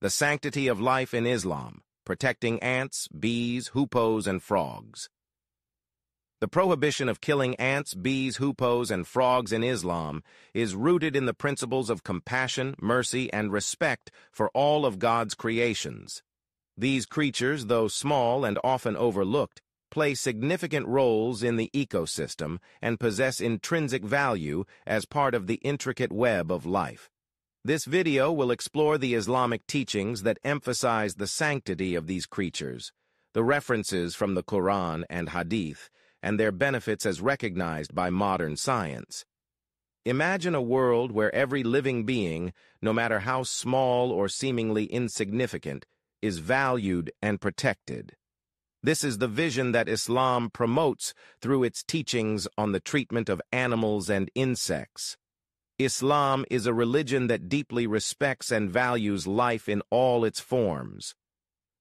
The Sanctity of Life in Islam, Protecting Ants, Bees, Hoopoes, and Frogs. The prohibition of killing ants, bees, hoopoes, and frogs in Islam is rooted in the principles of compassion, mercy, and respect for all of God's creations. These creatures, though small and often overlooked, play significant roles in the ecosystem and possess intrinsic value as part of the intricate web of life. This video will explore the Islamic teachings that emphasize the sanctity of these creatures, the references from the Quran and Hadith, and their benefits as recognized by modern science. Imagine a world where every living being, no matter how small or seemingly insignificant, is valued and protected. This is the vision that Islam promotes through its teachings on the treatment of animals and insects. Islam is a religion that deeply respects and values life in all its forms.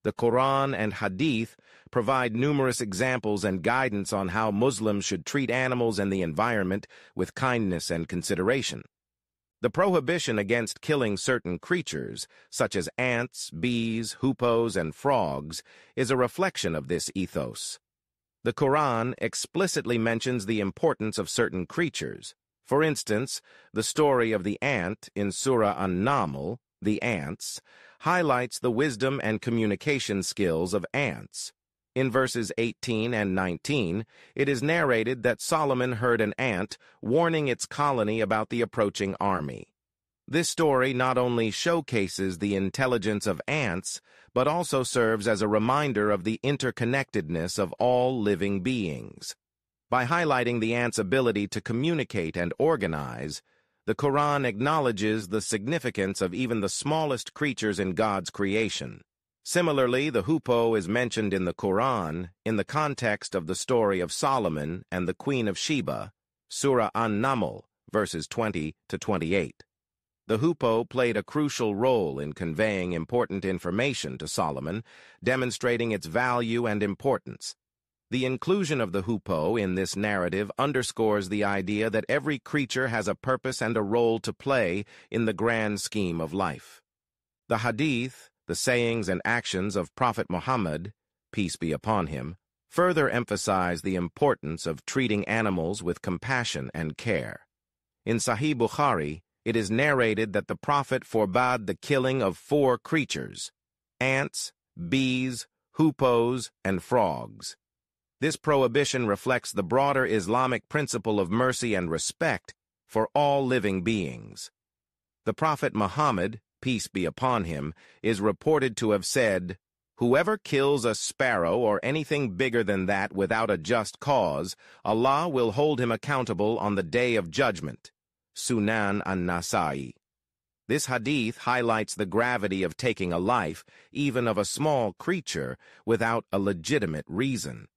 The Quran and Hadith provide numerous examples and guidance on how Muslims should treat animals and the environment with kindness and consideration. The prohibition against killing certain creatures, such as ants, bees, hoopoes, and frogs, is a reflection of this ethos. The Quran explicitly mentions the importance of certain creatures. For instance, the story of the ant in Surah An-Naml, the ants, highlights the wisdom and communication skills of ants. In verses 18 and 19, it is narrated that Solomon heard an ant warning its colony about the approaching army. This story not only showcases the intelligence of ants, but also serves as a reminder of the interconnectedness of all living beings. By highlighting the ant's ability to communicate and organize, the Quran acknowledges the significance of even the smallest creatures in God's creation. Similarly, the hoopoe is mentioned in the Quran in the context of the story of Solomon and the Queen of Sheba, Surah An-Naml, verses 20 to 28. The hoopoe played a crucial role in conveying important information to Solomon, demonstrating its value and importance. The inclusion of the hoopoe in this narrative underscores the idea that every creature has a purpose and a role to play in the grand scheme of life. The hadith, the sayings and actions of Prophet Muhammad, peace be upon him, further emphasize the importance of treating animals with compassion and care. In Sahih Bukhari, it is narrated that the Prophet forbade the killing of four creatures, ants, bees, hoopoes, and frogs. This prohibition reflects the broader Islamic principle of mercy and respect for all living beings. The Prophet Muhammad, peace be upon him, is reported to have said, Whoever kills a sparrow or anything bigger than that without a just cause, Allah will hold him accountable on the Day of Judgment. Sunan an-Nasai. This hadith highlights the gravity of taking a life, even of a small creature, without a legitimate reason.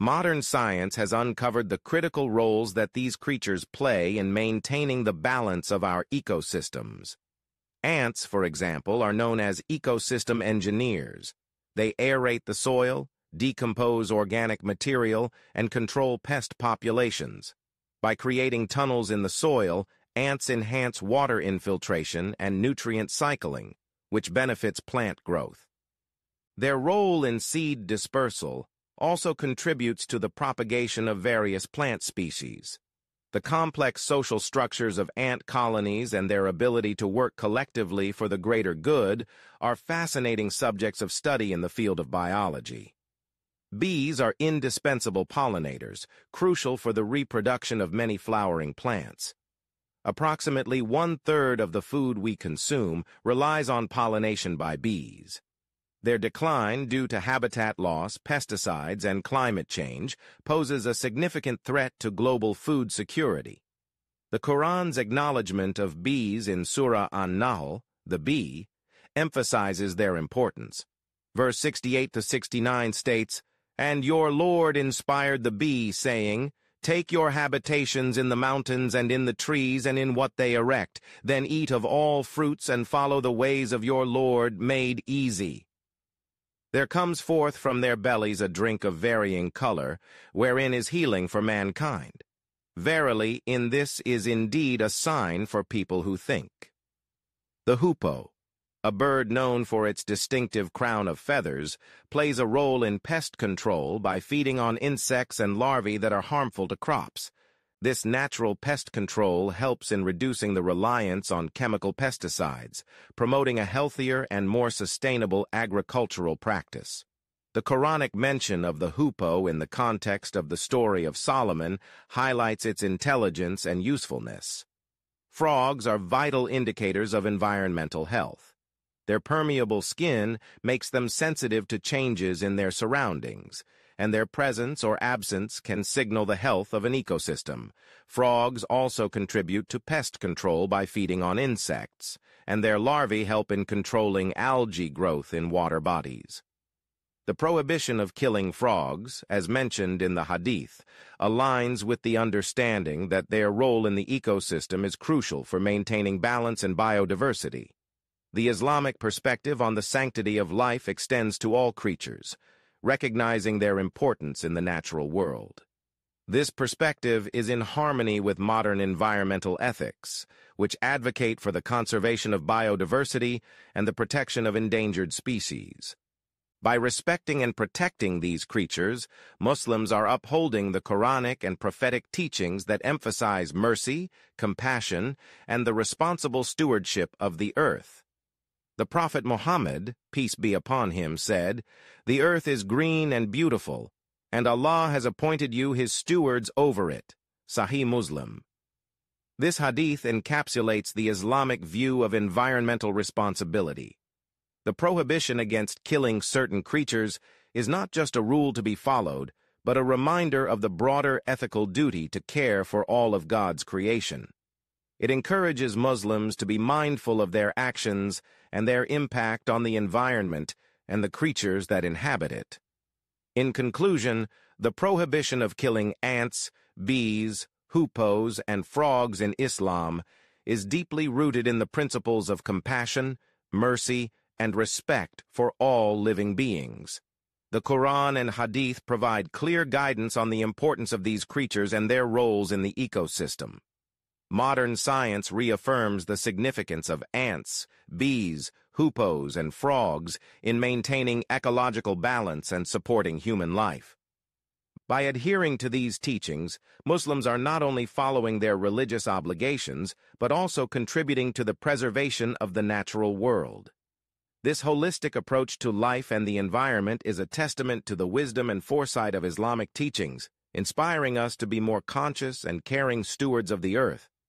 Modern science has uncovered the critical roles that these creatures play in maintaining the balance of our ecosystems. Ants, for example, are known as ecosystem engineers. They aerate the soil, decompose organic material, and control pest populations. By creating tunnels in the soil, ants enhance water infiltration and nutrient cycling, which benefits plant growth. Their role in seed dispersal also contributes to the propagation of various plant species. The complex social structures of ant colonies and their ability to work collectively for the greater good are fascinating subjects of study in the field of biology. Bees are indispensable pollinators, crucial for the reproduction of many flowering plants. Approximately one-third of the food we consume relies on pollination by bees. Their decline due to habitat loss, pesticides, and climate change poses a significant threat to global food security. The Quran's acknowledgement of bees in Surah An-Nahl, the bee, emphasizes their importance. Verse 68 to 69 states, And your Lord inspired the bee, saying, Take your habitations in the mountains and in the trees and in what they erect, then eat of all fruits and follow the ways of your Lord made easy. There comes forth from their bellies a drink of varying color, wherein is healing for mankind. Verily, in this is indeed a sign for people who think. The hoopoe. a bird known for its distinctive crown of feathers, plays a role in pest control by feeding on insects and larvae that are harmful to crops. This natural pest control helps in reducing the reliance on chemical pesticides, promoting a healthier and more sustainable agricultural practice. The Quranic mention of the hoopoe in the context of the story of Solomon highlights its intelligence and usefulness. Frogs are vital indicators of environmental health. Their permeable skin makes them sensitive to changes in their surroundings, and their presence or absence can signal the health of an ecosystem. Frogs also contribute to pest control by feeding on insects, and their larvae help in controlling algae growth in water bodies. The prohibition of killing frogs, as mentioned in the Hadith, aligns with the understanding that their role in the ecosystem is crucial for maintaining balance and biodiversity. The Islamic perspective on the sanctity of life extends to all creatures, recognizing their importance in the natural world. This perspective is in harmony with modern environmental ethics, which advocate for the conservation of biodiversity and the protection of endangered species. By respecting and protecting these creatures, Muslims are upholding the Quranic and prophetic teachings that emphasize mercy, compassion, and the responsible stewardship of the earth. The Prophet Muhammad, peace be upon him, said, The earth is green and beautiful, and Allah has appointed you his stewards over it. Sahih Muslim. This hadith encapsulates the Islamic view of environmental responsibility. The prohibition against killing certain creatures is not just a rule to be followed, but a reminder of the broader ethical duty to care for all of God's creation. It encourages Muslims to be mindful of their actions and their impact on the environment and the creatures that inhabit it. In conclusion, the prohibition of killing ants, bees, hoopoes, and frogs in Islam is deeply rooted in the principles of compassion, mercy, and respect for all living beings. The Quran and Hadith provide clear guidance on the importance of these creatures and their roles in the ecosystem. Modern science reaffirms the significance of ants, bees, hoopoes, and frogs in maintaining ecological balance and supporting human life. By adhering to these teachings, Muslims are not only following their religious obligations, but also contributing to the preservation of the natural world. This holistic approach to life and the environment is a testament to the wisdom and foresight of Islamic teachings, inspiring us to be more conscious and caring stewards of the earth.